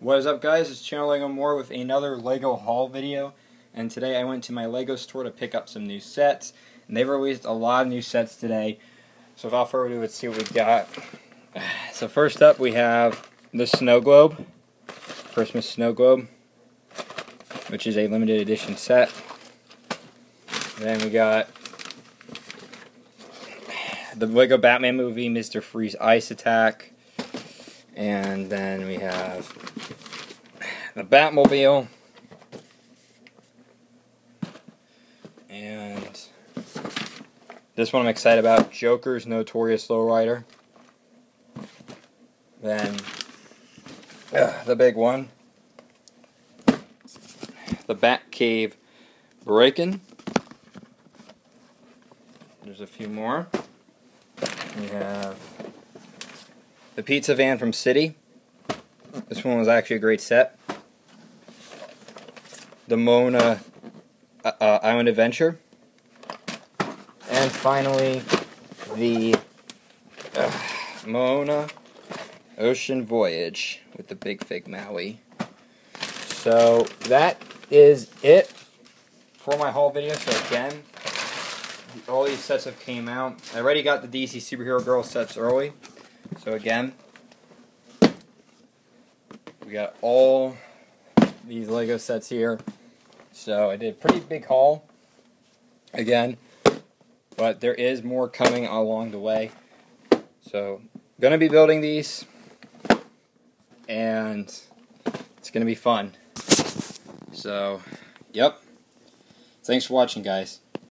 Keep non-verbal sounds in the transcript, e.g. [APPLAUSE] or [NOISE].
What is up guys, it's Channel Lego More with another LEGO haul video and today I went to my LEGO store to pick up some new sets and they've released a lot of new sets today so without further ado let's see what we got. [SIGHS] So first up we have the Snow Globe, Christmas Snow Globe which is a limited edition set. Then we got the LEGO Batman movie, Mr. Freeze Ice Attack. And then we have the Batmobile. And this one I'm excited about Joker's Notorious Lowrider. Then uh, the big one the Bat Cave Breakin'. There's a few more. We have the Pizza Van from City. This one was actually a great set. The Moana uh, uh, Island Adventure. And finally, the uh, Moana Ocean Voyage with the Big Fig Maui. So that is it for my haul video. So again, all these sets have came out. I already got the DC Superhero Girl sets early. So again, we got all these Lego sets here. So I did a pretty big haul again, but there is more coming along the way. So gonna be building these and it's gonna be fun. So, yep. Thanks for watching, guys.